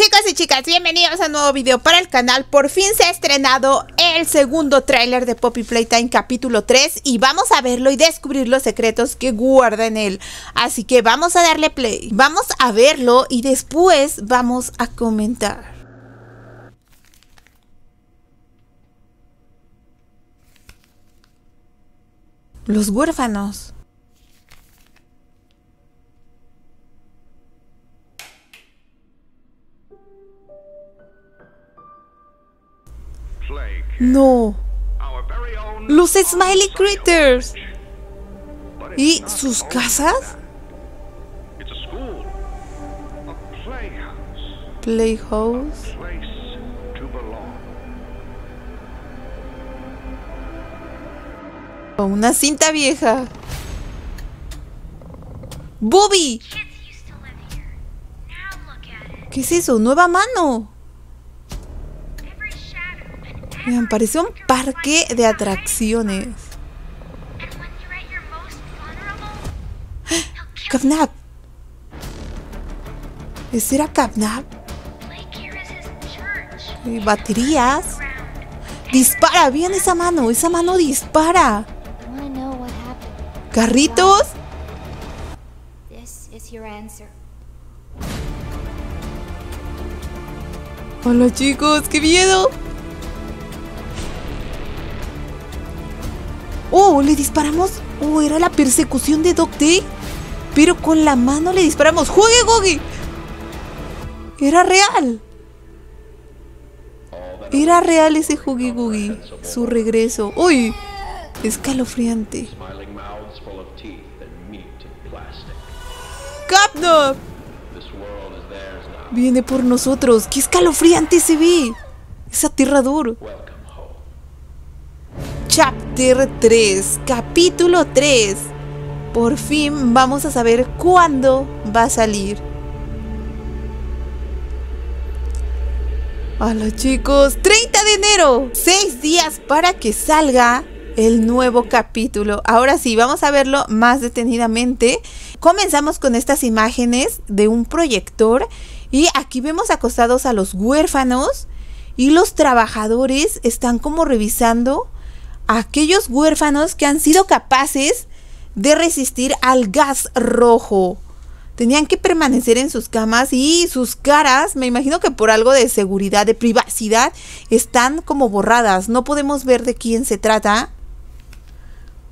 Chicos y chicas, bienvenidos a un nuevo video para el canal. Por fin se ha estrenado el segundo tráiler de Poppy Playtime capítulo 3 y vamos a verlo y descubrir los secretos que guarda en él. Así que vamos a darle play, vamos a verlo y después vamos a comentar. Los huérfanos. No. Los Smiley Critters. ¿Y sus casas? Playhouse. O una cinta vieja. ¡Bobby! ¿Qué es eso? ¡Nueva mano! Me parece un parque de atracciones. Capnap. ¿Ese era Capnap? Baterías. Dispara, vean esa mano, esa mano dispara. ¿Carritos? Hola chicos, qué miedo. Oh, le disparamos. Oh, era la persecución de Doc Day. Pero con la mano le disparamos. ¡Juegue! Era real. Era real ese Huggy. Su regreso. ¡Uy! Escalofriante. ¡Capnop! Viene por nosotros. ¡Qué escalofriante se ve! Es aterrador. Chapter 3, capítulo 3. Por fin vamos a saber cuándo va a salir. Hola chicos, 30 de enero, 6 días para que salga el nuevo capítulo. Ahora sí, vamos a verlo más detenidamente. Comenzamos con estas imágenes de un proyector y aquí vemos acostados a los huérfanos y los trabajadores están como revisando aquellos huérfanos que han sido capaces de resistir al gas rojo. Tenían que permanecer en sus camas y sus caras, me imagino que por algo de seguridad, de privacidad, están como borradas. No podemos ver de quién se trata.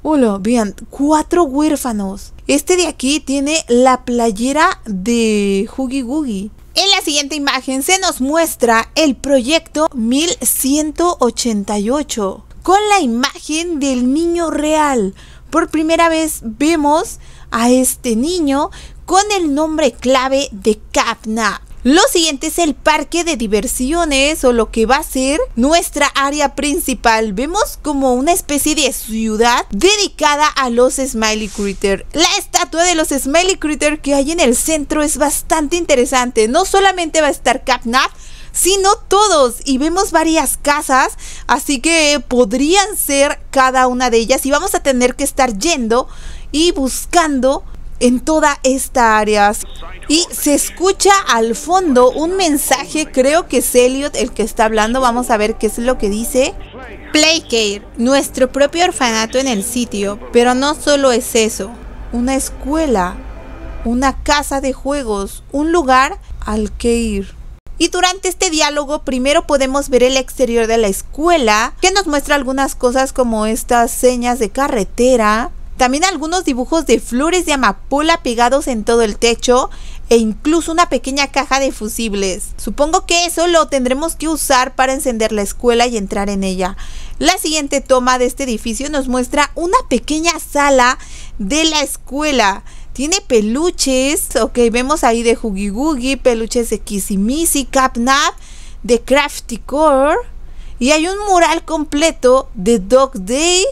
Hola, vean, cuatro huérfanos. Este de aquí tiene la playera de Huggy Woogie. En la siguiente imagen se nos muestra el proyecto 1188 con la imagen del niño real. Por primera vez vemos a este niño con el nombre clave de Capna. Lo siguiente es el parque de diversiones o lo que va a ser nuestra área principal. Vemos como una especie de ciudad dedicada a los Smiley Critter. La estatua de los Smiley Critter que hay en el centro es bastante interesante. No solamente va a estar Capnap, sino todos. Y vemos varias casas, así que podrían ser cada una de ellas y vamos a tener que estar yendo y buscando en toda esta área. Y se escucha al fondo un mensaje, creo que es Elliot el que está hablando, vamos a ver qué es lo que dice. Playcare, nuestro propio orfanato en el sitio, pero no solo es eso, una escuela, una casa de juegos, un lugar al que ir. Y durante este diálogo primero podemos ver el exterior de la escuela, que nos muestra algunas cosas como estas señas de carretera, también algunos dibujos de flores de amapola pegados en todo el techo e incluso una pequeña caja de fusibles. Supongo que eso lo tendremos que usar para encender la escuela y entrar en ella. La siguiente toma de este edificio nos muestra una pequeña sala de la escuela. Tiene peluches, ok, vemos ahí de Huggy Woogie, peluches de Kissy Missy, Capnap, de Crafty Core. Y hay un mural completo de Dog Day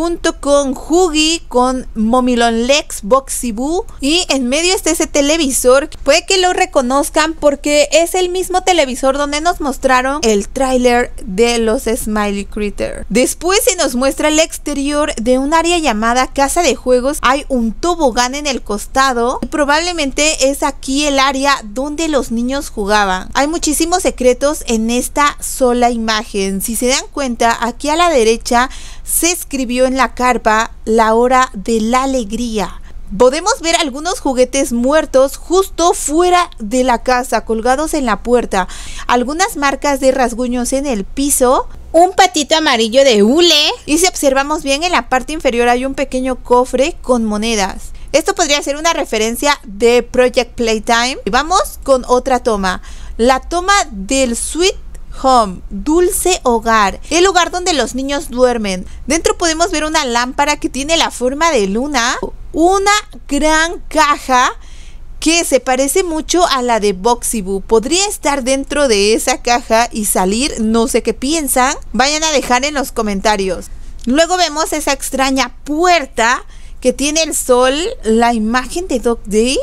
junto con Huggy, con Momilon Lex, Boxy Boo. Y en medio está ese televisor. Puede que lo reconozcan porque es el mismo televisor donde nos mostraron el tráiler de los Smiley Critter. Después se nos muestra el exterior de un área llamada casa de juegos. Hay un tobogán en el costado. Y probablemente es aquí el área donde los niños jugaban. Hay muchísimos secretos en esta sola imagen. Si se dan cuenta, aquí a la derecha se escribió en la carpa la hora de la alegría. Podemos ver algunos juguetes muertos justo fuera de la casa, colgados en la puerta. Algunas marcas de rasguños en el piso. Un patito amarillo de hule. Y si observamos bien, en la parte inferior hay un pequeño cofre con monedas. Esto podría ser una referencia de Project Playtime. Y vamos con otra toma. La toma del Sweet Home, dulce hogar, el lugar donde los niños duermen. Dentro podemos ver una lámpara que tiene la forma de luna, una gran caja que se parece mucho a la de Boxy Boo. Podría estar dentro de esa caja y salir, no sé qué piensan. Vayan a dejar en los comentarios. Luego vemos esa extraña puerta que tiene el sol, la imagen de Dog Day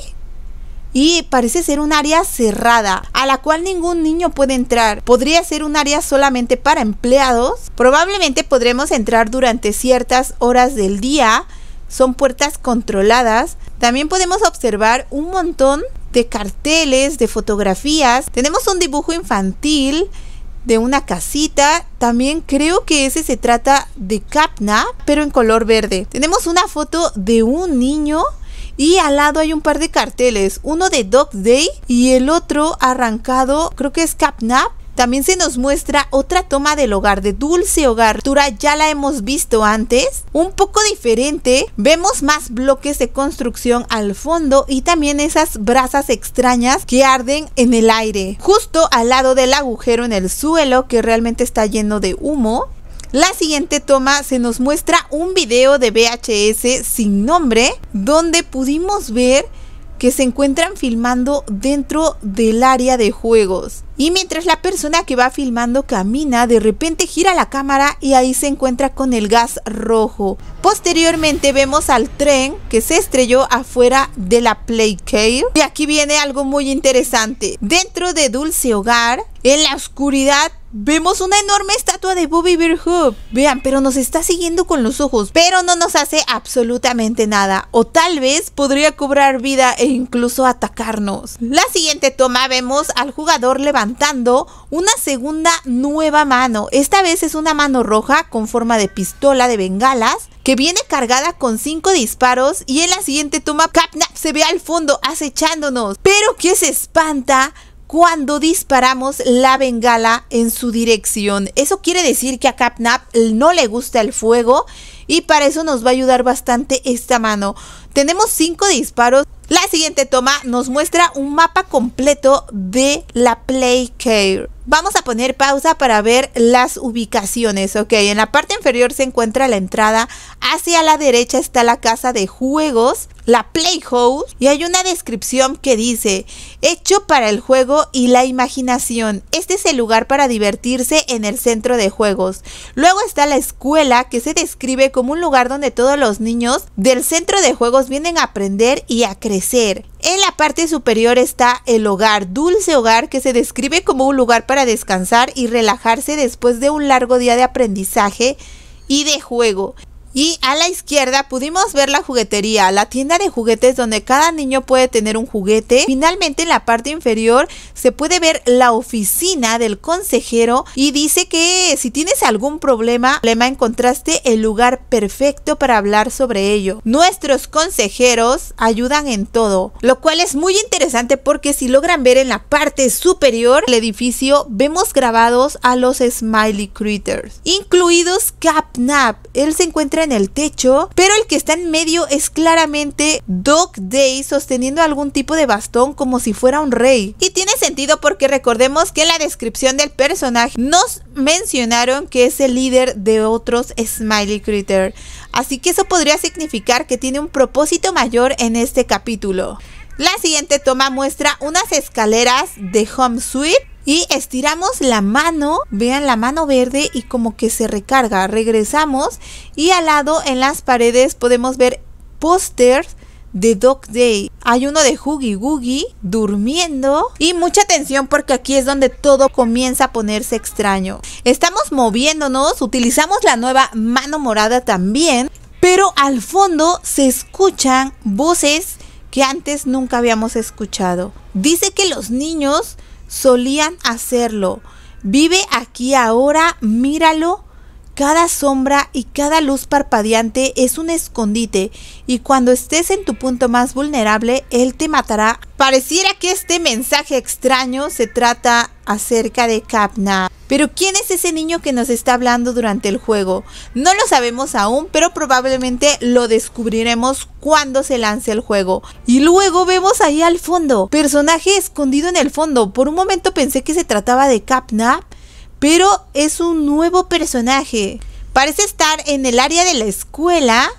y parece ser un área cerrada a la cual ningún niño puede entrar. Podría ser un área solamente para empleados. Probablemente podremos entrar durante ciertas horas del día. Son puertas controladas. También podemos observar un montón de carteles, de fotografías. Tenemos un dibujo infantil de una casita. También creo que ese se trata de Capna, pero en color verde. Tenemos una foto de un niño y al lado hay un par de carteles, uno de Dog Day y el otro arrancado, creo que es Capnap. También se nos muestra otra toma del hogar, de Dulce Hogar. Ya la hemos visto antes. Un poco diferente. Vemos más bloques de construcción al fondo y también esas brasas extrañas que arden en el aire. Justo al lado del agujero en el suelo que realmente está lleno de humo. La siguiente toma se nos muestra un video de VHS sin nombre donde pudimos ver que se encuentran filmando dentro del área de juegos. Y mientras la persona que va filmando camina, de repente gira la cámara y ahí se encuentra con el gas rojo. Posteriormente vemos al tren que se estrelló afuera de la Play Cave. Y aquí viene algo muy interesante. Dentro de Dulce Hogar, en la oscuridad Vemos una enorme estatua de Bobby Bear Vean, pero nos está siguiendo con los ojos. Pero no nos hace absolutamente nada. O tal vez podría cobrar vida e incluso atacarnos. La siguiente toma vemos al jugador levantando una segunda nueva mano. Esta vez es una mano roja con forma de pistola de bengalas que viene cargada con cinco disparos y en la siguiente toma Capnap se ve al fondo acechándonos. Pero que se espanta cuando disparamos la bengala en su dirección. Eso quiere decir que a Capnap no le gusta el fuego y para eso nos va a ayudar bastante esta mano. Tenemos cinco disparos. La siguiente toma nos muestra un mapa completo de la Play Care. Vamos a poner pausa para ver las ubicaciones. Ok, en la parte inferior se encuentra la entrada. Hacia la derecha está la casa de juegos, la Playhouse. Y hay una descripción que dice, hecho para el juego y la imaginación. Este es el lugar para divertirse en el centro de juegos. Luego está la escuela que se describe como un lugar donde todos los niños del centro de juegos vienen a aprender y a crecer. En la parte superior está el hogar, dulce hogar, que se describe como un lugar para descansar y relajarse después de un largo día de aprendizaje y de juego. Y a la izquierda pudimos ver la juguetería, la tienda de juguetes donde cada niño puede tener un juguete. Finalmente en la parte inferior se puede ver la oficina del consejero y dice que si tienes algún problema, Lema encontraste el lugar perfecto para hablar sobre ello. Nuestros consejeros ayudan en todo, lo cual es muy interesante porque si logran ver en la parte superior del edificio vemos grabados a los Smiley Critters, incluidos Capnap. Él se encuentra en el techo, pero el que está en medio es claramente Dog Day sosteniendo algún tipo de bastón como si fuera un rey. Y tiene sentido porque recordemos que en la descripción del personaje nos mencionaron que es el líder de otros Smiley Critter. Así que eso podría significar que tiene un propósito mayor en este capítulo. La siguiente toma muestra unas escaleras de Home Suite y estiramos la mano, vean la mano verde y como que se recarga. Regresamos y al lado en las paredes podemos ver pósters de Dog Day. Hay uno de Huggy Woogie durmiendo. Y mucha atención porque aquí es donde todo comienza a ponerse extraño. Estamos moviéndonos, utilizamos la nueva mano morada también. Pero al fondo se escuchan voces que antes nunca habíamos escuchado. Dice que los niños solían hacerlo. Vive aquí ahora, míralo cada sombra y cada luz parpadeante es un escondite y cuando estés en tu punto más vulnerable, Él te matará. Pareciera que este mensaje extraño se trata acerca de Capna. Pero ¿quién es ese niño que nos está hablando durante el juego? No lo sabemos aún, pero probablemente lo descubriremos cuando se lance el juego. Y luego vemos ahí al fondo, personaje escondido en el fondo. Por un momento pensé que se trataba de Capna pero es un nuevo personaje. Parece estar en el área de la escuela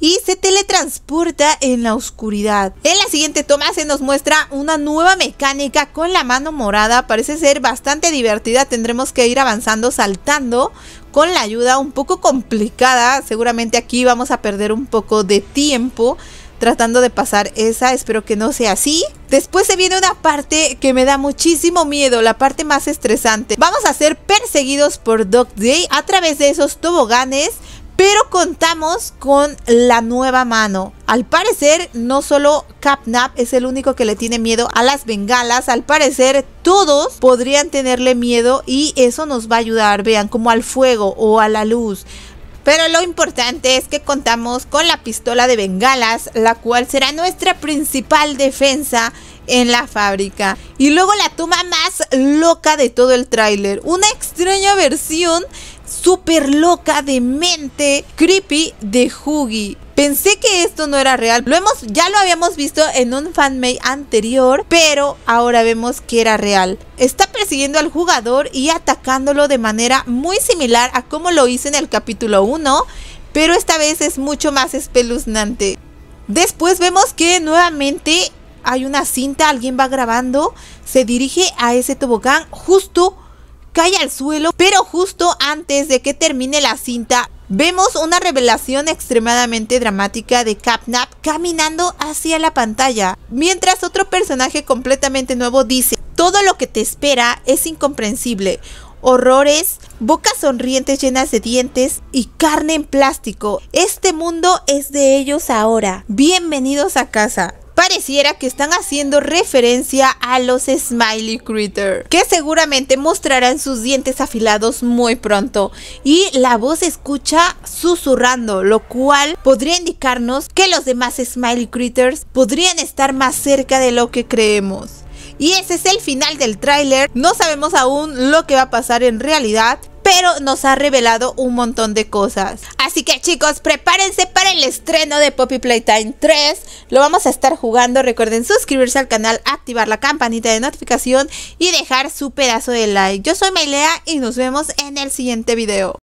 y se teletransporta en la oscuridad. En la siguiente toma se nos muestra una nueva mecánica con la mano morada. Parece ser bastante divertida. Tendremos que ir avanzando, saltando con la ayuda un poco complicada. Seguramente aquí vamos a perder un poco de tiempo tratando de pasar esa, espero que no sea así. Después se viene una parte que me da muchísimo miedo, la parte más estresante. Vamos a ser perseguidos por Dog Day a través de esos toboganes, pero contamos con la nueva mano. Al parecer, no solo Capnap es el único que le tiene miedo a las bengalas. Al parecer, todos podrían tenerle miedo y eso nos va a ayudar, vean, como al fuego o a la luz. Pero lo importante es que contamos con la pistola de bengalas, la cual será nuestra principal defensa en la fábrica. Y luego la toma más loca de todo el tráiler, una extraña versión súper loca de mente creepy de Huggy. Pensé que esto no era real. Lo hemos, ya lo habíamos visto en un fanmade anterior, pero ahora vemos que era real. Está persiguiendo al jugador y atacándolo de manera muy similar a como lo hice en el capítulo 1, pero esta vez es mucho más espeluznante. Después vemos que nuevamente hay una cinta, alguien va grabando, se dirige a ese tobogán justo cae al suelo, pero justo antes de que termine la cinta, vemos una revelación extremadamente dramática de Capnap caminando hacia la pantalla, mientras otro personaje completamente nuevo dice, todo lo que te espera es incomprensible. Horrores, bocas sonrientes llenas de dientes y carne en plástico. Este mundo es de ellos ahora. Bienvenidos a casa pareciera que están haciendo referencia a los Smiley Critter, que seguramente mostrarán sus dientes afilados muy pronto. Y la voz escucha susurrando, lo cual podría indicarnos que los demás Smiley Critters podrían estar más cerca de lo que creemos. Y ese es el final del tráiler. No sabemos aún lo que va a pasar en realidad, pero nos ha revelado un montón de cosas. Así que chicos, prepárense para el estreno de Poppy Playtime 3. Lo vamos a estar jugando. Recuerden suscribirse al canal, activar la campanita de notificación y dejar su pedazo de like. Yo soy Mailea y nos vemos en el siguiente video.